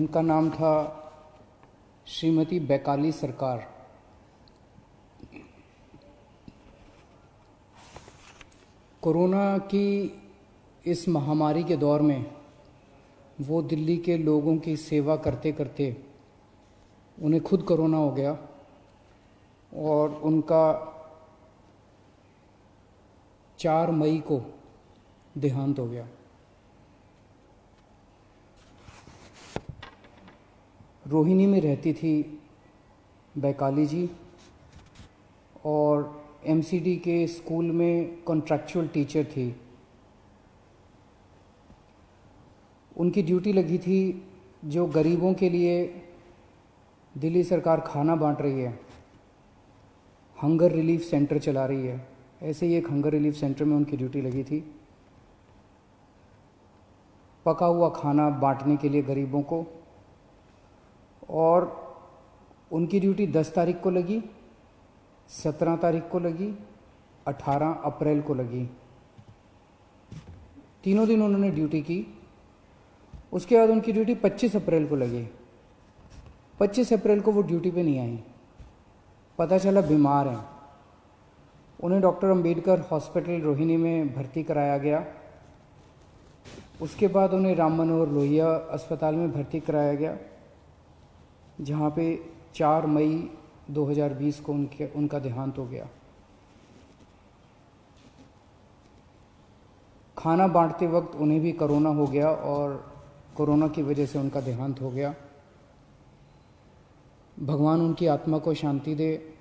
उनका नाम था श्रीमती बैकाली सरकार। कोरोना की इस महामारी के दौर में वो दिल्ली के लोगों की सेवा करते करते उन्हें खुद कोरोना हो गया और उनका चार मई को देहांत हो गया। रोहिणी में रहती थी बैकाली जी और एमसीडी के स्कूल में कॉन्ट्रैक्चुअल टीचर थी। उनकी ड्यूटी लगी थी जो गरीबों के लिए दिल्ली सरकार खाना बांट रही है। हंगर रिलीफ सेंटर चला रही है। ऐसे ही एक हंगर रिलीफ सेंटर में उनकी ड्यूटी लगी थी। पका हुआ खाना बांटने के लिए गरीबों को और उनकी ड्यूटी 10 तारीख को लगी 17 तारीख को लगी 18 अप्रैल को लगी। तीनों दिन उन्होंने ड्यूटी की। उसके बाद उनकी ड्यूटी 25 अप्रैल को लगी। 25 अप्रैल को वो ड्यूटी पे नहीं आई। पता चला बीमार हैं। उन्हें डॉक्टर अंबेडकर हॉस्पिटल रोहिणी में भर्ती कराया गया। उसके बाद उन्हें राम मनोहर लोहिया अस्पताल में भर्ती कराया गया। जहाँ पे 4 मई 2020 को उनके, उनका देहांत हो गया। खाना बांटते वक्त उन्हें भी कोरोना हो गया और कोरोना की वजह से उनका देहांत हो गया। भगवान उनकी आत्मा को शांति दे,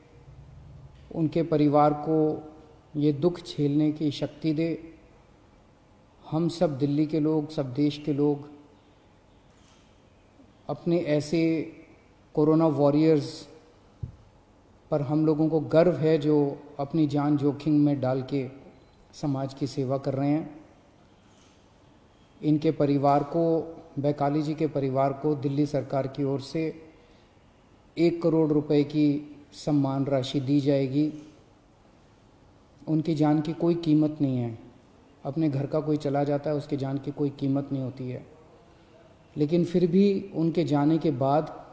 उनके परिवार को ये दुख झेलने की शक्ति दे। हम सब दिल्ली के लोग, सब देश के लोग अपने ऐसे कोरोना वॉरियर्स पर हम लोगों को गर्व है जो अपनी जान जोखिम में डाल के समाज की सेवा कर रहे हैं। इनके परिवार को, बैकाली जी के परिवार को दिल्ली सरकार की ओर से एक करोड़ रुपए की सम्मान राशि दी जाएगी। उनकी जान की कोई कीमत नहीं है। अपने घर का कोई चला जाता है, उसकी जान की कोई कीमत नहीं होती है। लेकिन फिर भी उनके जाने के बाद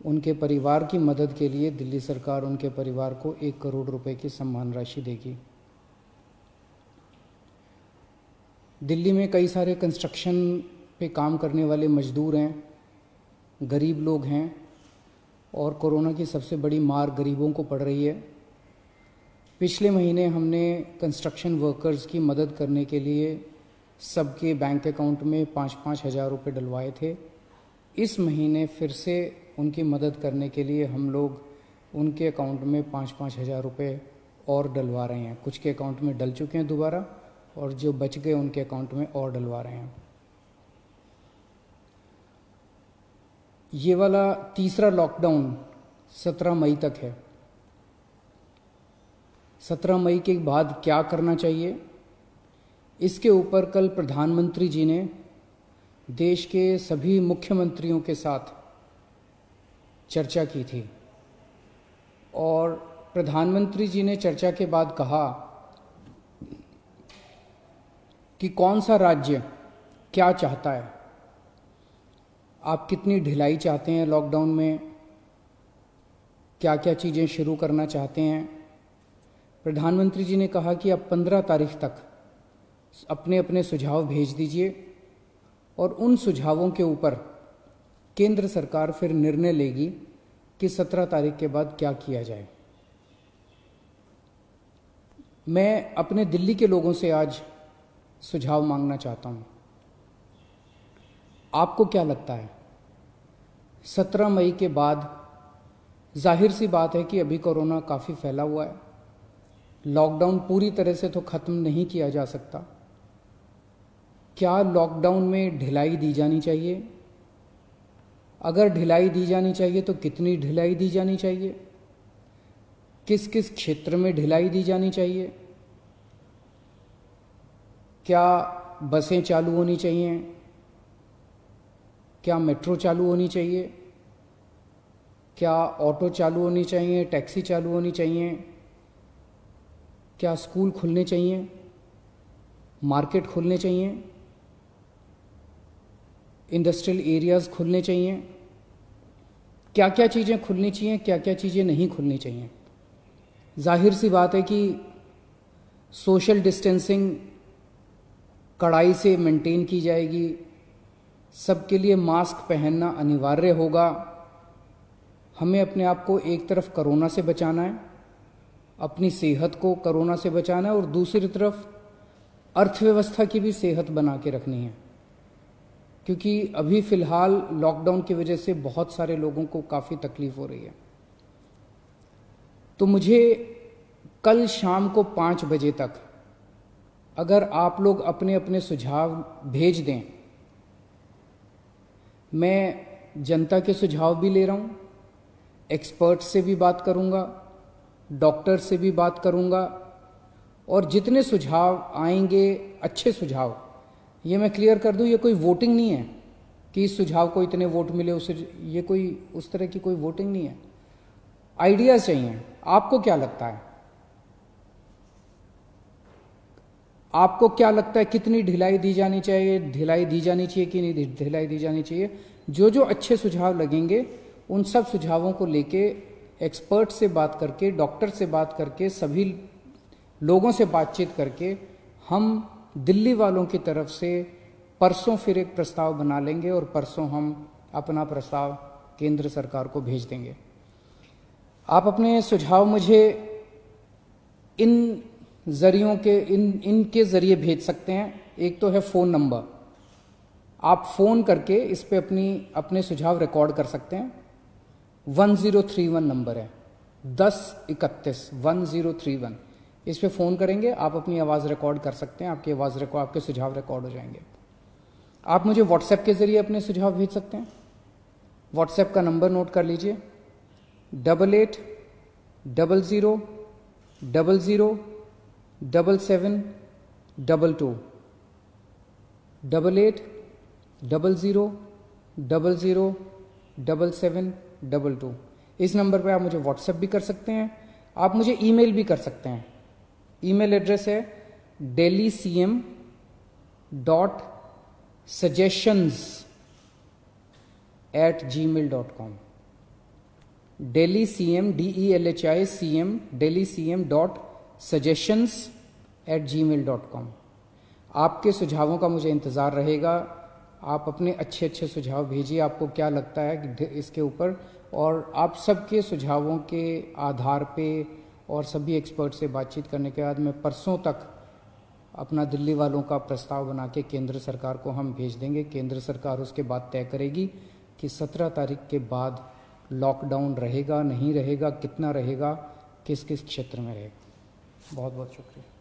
उनके परिवार की मदद के लिए दिल्ली सरकार उनके परिवार को एक करोड़ रुपए की सम्मान राशि देगी। दिल्ली में कई सारे कंस्ट्रक्शन पे काम करने वाले मजदूर हैं, गरीब लोग हैं और कोरोना की सबसे बड़ी मार गरीबों को पड़ रही है। पिछले महीने हमने कंस्ट्रक्शन वर्कर्स की मदद करने के लिए सबके बैंक अकाउंट में पाँच पाँच हज़ार रुपये डलवाए थे। इस महीने फिर से उनकी मदद करने के लिए हम लोग उनके अकाउंट में पाँच पाँच हज़ार रुपये और डलवा रहे हैं। कुछ के अकाउंट में डल चुके हैं दोबारा और जो बच गए उनके अकाउंट में और डलवा रहे हैं। ये वाला तीसरा लॉकडाउन सत्रह मई तक है। सत्रह मई के बाद क्या करना चाहिए? इसके ऊपर कल प्रधानमंत्री जी ने देश के सभी मुख्यमंत्रियों के साथ चर्चा की थी। और प्रधानमंत्री जी ने चर्चा के बाद कहा कि कौन सा राज्य क्या चाहता है? आप कितनी ढिलाई चाहते हैं लॉकडाउन में? क्या क्या चीज़ें शुरू करना चाहते हैं? प्रधानमंत्री जी ने कहा कि आप पंद्रह तारीख तक अपने अपने सुझाव भेज दीजिए और उन सुझावों के ऊपर केंद्र सरकार फिर निर्णय लेगी कि सत्रह तारीख के बाद क्या किया जाए। मैं अपने दिल्ली के लोगों से आज सुझाव मांगना चाहता हूँ। आपको क्या लगता है? सत्रह मई के बाद ज़ाहिर सी बात है कि अभी कोरोना काफ़ी फैला हुआ है। लॉकडाउन पूरी तरह से तो ख़त्म नहीं किया जा सकता। क्या लॉकडाउन में ढिलाई दी जानी चाहिए? अगर ढिलाई दी जानी चाहिए तो कितनी ढिलाई दी जानी चाहिए? किस किस क्षेत्र में ढिलाई दी जानी चाहिए? क्या बसें चालू होनी चाहिए? क्या मेट्रो चालू होनी चाहिए? क्या ऑटो चालू होनी चाहिए? टैक्सी चालू होनी चाहिए? क्या स्कूल खुलने चाहिए? मार्केट खुलने चाहिए? इंडस्ट्रियल एरियाज़ खुलने चाहिए। क्या क्या चीज़ें खुलनी चाहिए क्या क्या चीज़ें नहीं खुलनी चाहिए। ज़ाहिर सी बात है कि सोशल डिस्टेंसिंग कड़ाई से मेंटेन की जाएगी। सबके लिए मास्क पहनना अनिवार्य होगा। हमें अपने आप को एक तरफ़ कोरोना से बचाना है, अपनी सेहत को कोरोना से बचाना है और दूसरी तरफ़ अर्थव्यवस्था की भी सेहत बना के रखनी है। क्योंकि अभी फ़िलहाल लॉकडाउन की वजह से बहुत सारे लोगों को काफ़ी तकलीफ़ हो रही है। तो मुझे कल शाम को पाँच बजे तक अगर आप लोग अपने अपने सुझाव भेज दें, मैं जनता के सुझाव भी ले रहा हूँ एक्सपर्ट से भी बात करूँगा डॉक्टर से भी बात करूँगा और जितने सुझाव आएँगे, अच्छे सुझाव ये मैं क्लियर कर दूँ, ये कोई वोटिंग नहीं है कि इस सुझाव को इतने वोट मिले, उसे ये कोई, उस तरह की कोई वोटिंग नहीं है। आइडियाज़ चाहिए। आपको क्या लगता है? आपको क्या लगता है कितनी ढिलाई दी जानी चाहिए, ढिलाई दी जानी चाहिए कि नहीं ढिलाई दी जानी चाहिए? जो जो अच्छे सुझाव लगेंगे, उन सब सुझावों को लेके एक्सपर्ट से बात करके डॉक्टर से बात करके, सभी लोगों से बातचीत करके हम दिल्ली वालों की तरफ़ से परसों फिर एक प्रस्ताव बना लेंगे और परसों हम अपना प्रस्ताव केंद्र सरकार को भेज देंगे। आप अपने सुझाव मुझे इन जरियों के, इन, इनके ज़रिए भेज सकते हैं। एक तो है फ़ोन नंबर। आप फ़ोन करके इस पे अपनी, अपने सुझाव रिकॉर्ड कर सकते हैं। One zero three one number है। दस इकतीस। One zero three one. इस पर फ़ोन करेंगे, आप अपनी आवाज़ रिकॉर्ड कर सकते हैं, आपकी आवाज़ रिकॉर्ड आपके सुझाव रिकॉर्ड हो जाएँगे। आप मुझे व्हाट्सएप के ज़रिए अपने सुझाव भेज सकते हैं? व्हाट्सएप का नंबर नोट कर लीजिए। Double eight double zero double zero double seven double two double eight double zero double zero double seven double two इस नंबर पर आप मुझे व्हाट्सएप भी कर सकते हैं, आप मुझे ईमेल भी कर सकते हैं। ईमेल एड्रेस है daily C M dot suggestions at Gmail dot com daily C M D E L H I C M daily C M dot suggestions at Gmail dot com आपके सुझावों का मुझे इंतज़ार रहेगा। आप अपने अच्छे अच्छे सुझाव भेजिए। आपको क्या लगता है इसके ऊपर? और आप सबके सुझावों के आधार पे और सभी एक्सपर्ट से बातचीत करने के बाद मैं परसों तक अपना दिल्ली वालों का प्रस्ताव बना के केंद्र सरकार को हम भेज देंगे। केंद्र सरकार उसके बाद तय करेगी कि सत्रह तारीख के बाद लॉकडाउन रहेगा, नहीं रहेगा, कितना रहेगा किस किस क्षेत्र में रहेगा। बहुत बहुत शुक्रिया।